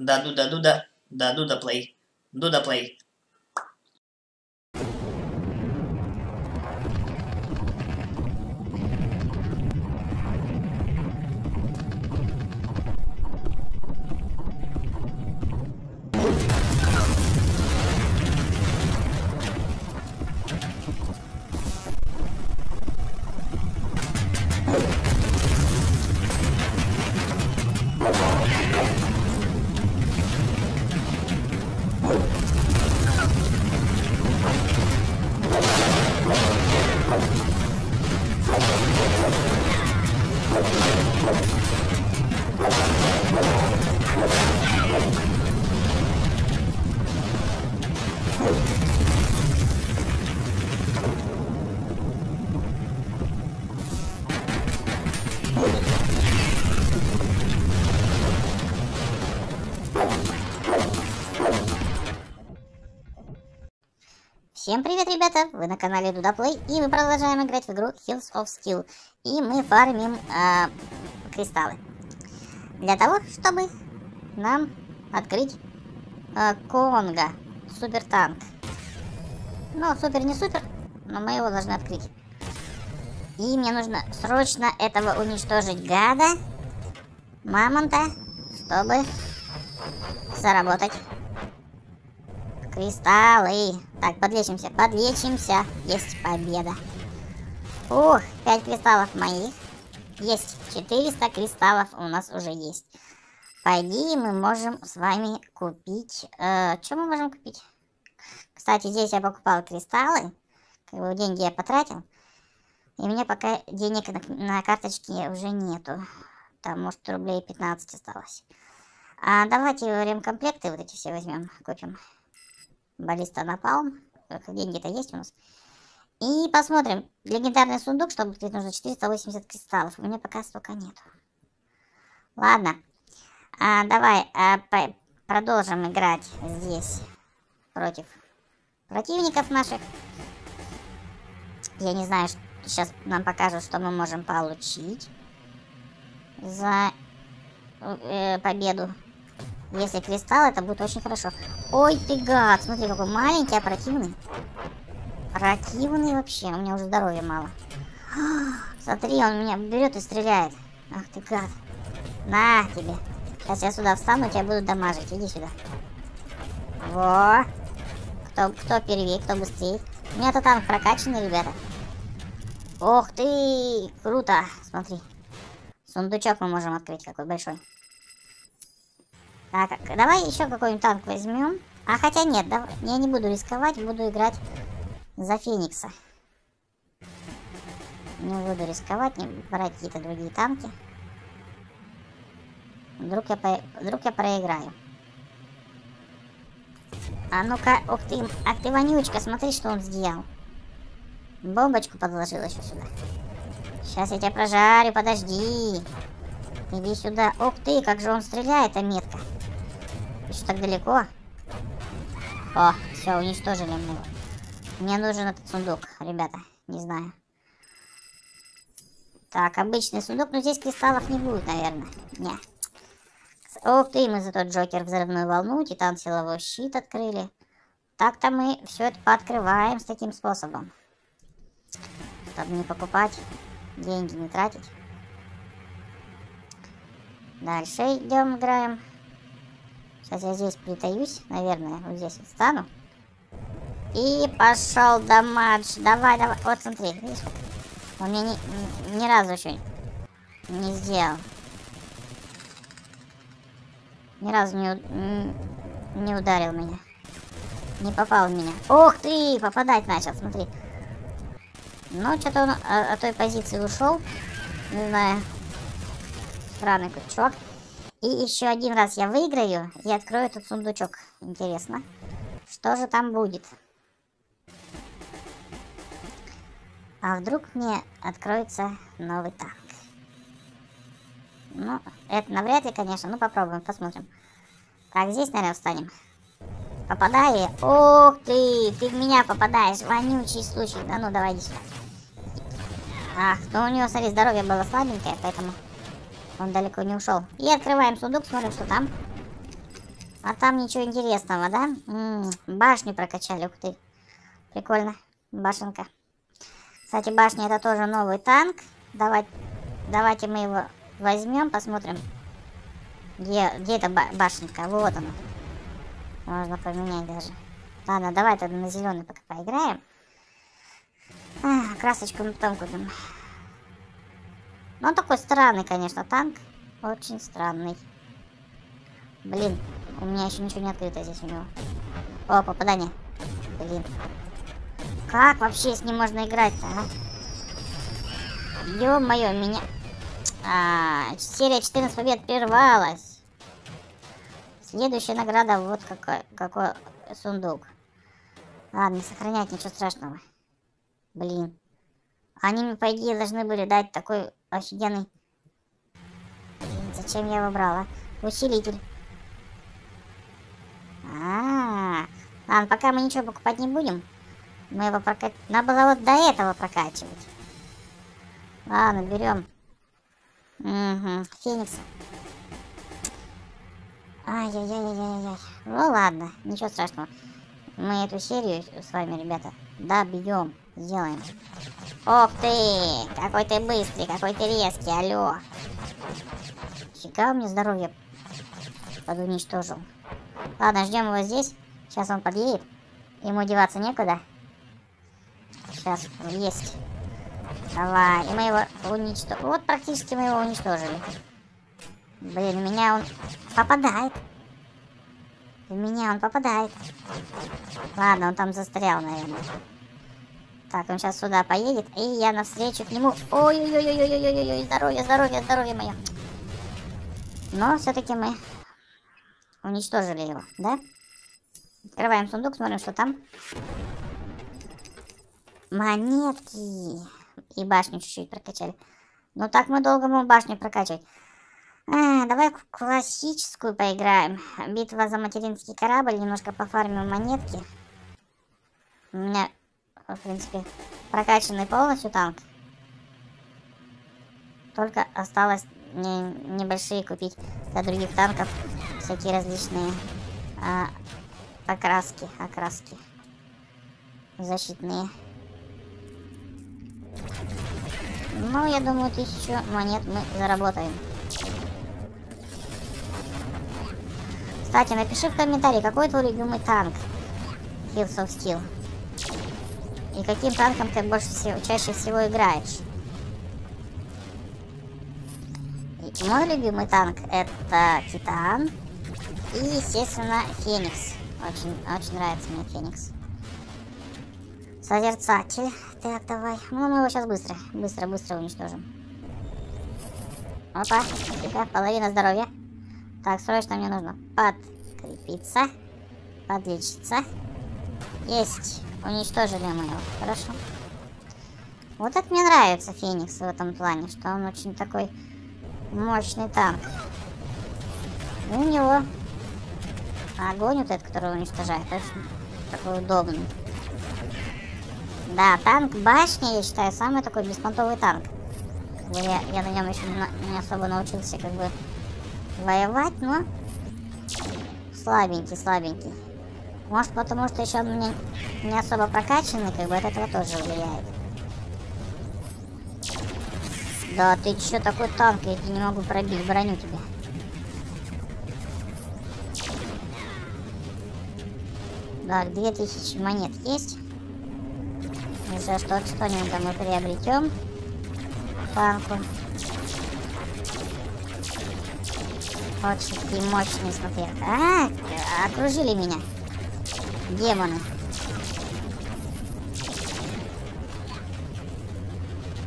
Да, Дуда, Дуда, Всем привет, ребята! Вы на канале Дудаплей, и мы продолжаем играть в игру Hills of Skill. И мы фармим э, кристаллы. Для того, чтобы нам открыть э, Конга, супер танк. Ну, супер не супер, но мы его должны открыть. И мне нужно срочно этого уничтожить гада, мамонта, чтобы заработать Кристаллы. Так, подлечимся, подлечимся. Есть победа. Ух, 5 кристаллов моих. Есть 400 кристаллов у нас уже есть. По идее, мы можем с вами купить... Э, что мы можем купить? Кстати, здесь я покупал кристаллы. Как бы деньги я потратил. И у меня пока денег на, на карточке уже нету. Там, может, рублей 15 осталось. А давайте ремкомплекты вот эти все возьмем, купим. Баллиста напалм. Деньги-то есть у нас. И посмотрим. Легендарный сундук, чтобы открыть, нужно 480 кристаллов. У меня пока столько нет. Ладно. А, давай а, продолжим играть здесь против противников наших. Я не знаю, сейчас нам покажут, что мы можем получить за э, победу. Если кристалл, это будет очень хорошо. Ой, ты гад. Смотри, какой маленький, а противный. Противный вообще. У меня уже здоровья мало. Смотри, он меня берет и стреляет. Ах ты гад. На тебе. Сейчас я сюда встану, тебя буду дамажить. Иди сюда. Во. Кто, кто первее, кто быстрее. У меня-то танк прокачанный, ребята. Ох ты. Круто. Смотри. Сундучок мы можем открыть, какой большой. Так, давай еще какой-нибудь танк возьмем. А хотя нет, да, я не буду рисковать, буду играть за Феникса. Не буду рисковать, не брать какие-то другие танки. Вдруг я, по... Вдруг я проиграю. А ну-ка, ух ты, ах ты, вонючка, смотри, что он сделал. Бомбочку подложил еще сюда. Сейчас я тебя прожарю, подожди. Иди сюда. Ух ты, как же он стреляет, а метко. Еще так далеко. О, все, уничтожили мы его. Мне нужен этот сундук, ребята. Не знаю. Так, обычный сундук, но здесь кристаллов не будет, наверное. Не. Ух ты, мы зато Джокер взрывную волну, Титан силовой щит открыли. Так-то мы все это пооткрываем с таким способом. Чтобы не покупать, деньги не тратить. Дальше идем, играем. Сейчас я здесь притаюсь, наверное, вот здесь вот встану. И пошел дамадж. Давай, давай. Вот смотри, видишь? Он мне ни, ни, разу еще не сделал. Ни разу не, не ударил меня. Не попал в меня. Ух ты, попадать начал, смотри. Ну, что-то он от той позиции ушел. Не знаю. Странный какой чувак. И еще один раз я выиграю и открою этот сундучок. Интересно, что же там будет? А вдруг мне откроется новый танк? Ну, это навряд ли, конечно. Ну, попробуем, посмотрим. Так, здесь, наверное, встанем. Попадаю. Ух ты, ты в меня попадаешь. Вонючий случай. Да ну, давай иди сюда. Ах, ну у него, смотри, здоровье было слабенькое, поэтому он далеко не ушел. И открываем сундук, смотрим, что там. А там ничего интересного, да? М -м, башню прокачали, ух ты. Прикольно, башенка. Кстати, башня это тоже новый танк. Давай, давайте мы его возьмем, посмотрим. Где, где эта башенка? Вот она. Можно поменять даже. Ладно, давай тогда на зеленый пока поиграем. А, красочку мы потом купим. Ну, он такой странный, конечно, танк. Очень странный. Блин, у меня еще ничего не открыто здесь у него. О, попадание. Блин. Как вообще с ним можно играть-то, а? Ё-моё, меня... А, серия 14 побед прервалась. Следующая награда вот какой, какой сундук. Ладно, сохранять, ничего страшного. Блин. Они мне, по идее, должны были дать такой офигенный... Блин, зачем я его брала? Усилитель. А, -а, а Ладно, пока мы ничего покупать не будем. Мы его прокачивать. Надо было вот до этого прокачивать. Ладно, берем. Угу, Феникс. Ай-яй-яй-яй-яй. Ну ладно, ничего страшного. Мы эту серию с вами, ребята, добьем. Сделаем. Ох ты! Какой ты быстрый, какой ты резкий, алло. Фига у меня здоровье подуничтожил. Ладно, ждем его здесь. Сейчас он подъедет. Ему деваться некуда. Сейчас, есть. Давай, и мы его уничтожим. Вот практически мы его уничтожили. Блин, меня он попадает. В меня он попадает. Ладно, он там застрял, наверное. Так, он сейчас сюда поедет, и я навстречу к нему. Ой-ой-ой-ой-ой-ой-ой, здоровье, здоровье, здоровье мое. Но все-таки мы уничтожили его, да? Открываем сундук, смотрим, что там. Монетки. И башню чуть-чуть прокачали. Ну так мы долго можем башню прокачивать. А, давай классическую поиграем. Битва за материнский корабль. Немножко пофармим монетки. У меня в принципе, прокачанный полностью танк. Только осталось не, небольшие купить для других танков всякие различные а, окраски, окраски защитные. Ну, я думаю, тысячу монет мы заработаем. Кстати, напиши в комментарии, какой твой любимый танк Hills of Steel. И каким танком ты больше всего, чаще всего играешь? И мой любимый танк это Титан. И, естественно, Феникс. Очень, очень нравится мне Феникс. Созерцатель. Так, давай. Ну, мы его сейчас быстро, быстро, быстро уничтожим. Опа, тихо, половина здоровья. Так, срочно мне нужно подкрепиться, подлечиться. Есть. Уничтожили мы его. Хорошо. Вот это мне нравится Феникс в этом плане, что он очень такой мощный танк. И у него огонь вот этот, который уничтожает, очень такой удобный. Да, танк башни, я считаю, самый такой беспонтовый танк. Я, я на нем еще не, особо научился как бы воевать, но слабенький, слабенький. Может, потому что еще он мне не особо прокачанный, как бы от этого тоже влияет. Да, ты что такой танк? Я не могу пробить броню тебе. Так, 2000 монет есть. Если что, что-нибудь мы приобретем. Танку. Очень мощные, смотри. А, окружили меня. Демоны.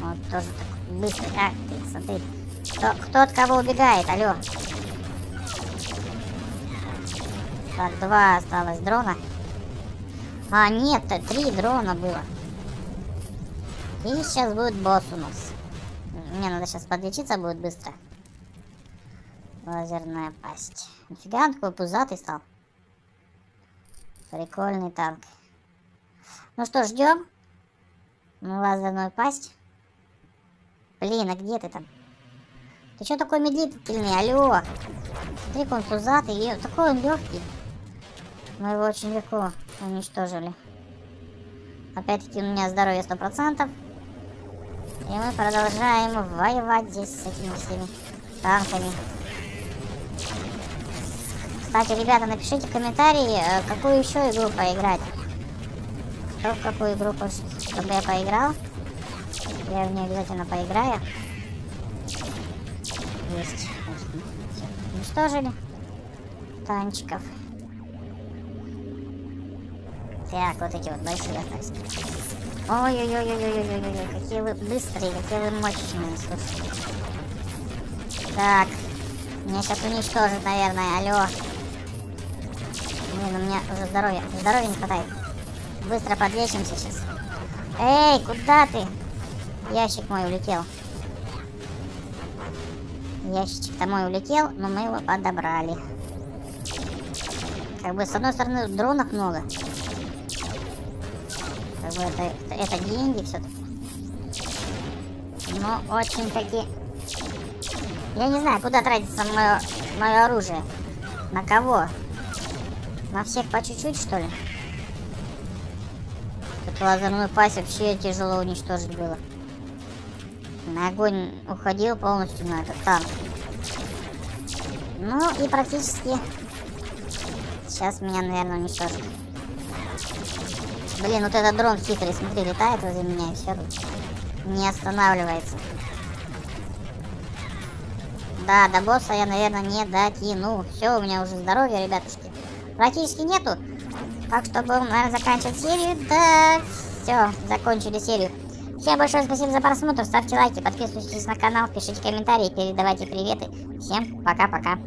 Вот тоже так быстро. А, ты, смотри. Кто, кто от кого убегает, алло? Так, два осталось дрона. А, нет, три дрона было. И сейчас будет босс у нас. Мне надо сейчас подлечиться будет быстро. Лазерная пасть. Нифига он такой пузатый стал. Прикольный танк. Ну что, ждем. Ну, лазерную пасть. Блин, а где ты там? Ты что такой медлительный, алло? Смотри, он пузатый, и такой он легкий. Мы его очень легко уничтожили. Опять-таки у меня здоровье 100%. И мы продолжаем воевать здесь с этими всеми танками. Кстати, ребята, напишите в комментарии, э, какую еще игру поиграть. Кто в какую игру, чтобы я поиграл. Я в нее обязательно поиграю. Есть. Уничтожили. Танчиков. Так, вот эти вот большие так Ой-ой-ой-ой-ой-ой-ой, какие вы быстрые, какие вы мощные, слушай. Так, меня сейчас уничтожат, наверное, алло. Блин, у меня уже здоровья, здоровья не хватает. Быстро подлечимся сейчас. Эй, куда ты? Ящик мой улетел. Ящичек домой улетел, но мы его подобрали. Как бы с одной стороны дронов много. Как бы это, это, это деньги все-таки. Но очень-таки... Я не знаю, куда тратится мое, мое оружие. На кого? На всех по чуть-чуть, что ли? Этот лазерную пасть вообще тяжело уничтожить было. На огонь уходил полностью на этот танк. Ну и практически сейчас меня, наверное, уничтожит. Блин, вот этот дрон хитрый, смотри, летает возле меня и все тут не останавливается. Да, до босса я, наверное, не дотяну. Все, у меня уже здоровье, ребятушки. Практически нету. Так что будем, наверное, заканчивать серию. Да, все, закончили серию. Всем большое спасибо за просмотр, ставьте лайки, подписывайтесь на канал, пишите комментарии, передавайте приветы. Всем пока-пока.